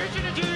Virginia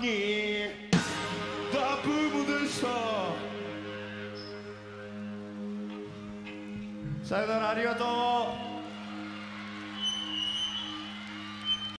に。ダブームでした。さよならありがとう。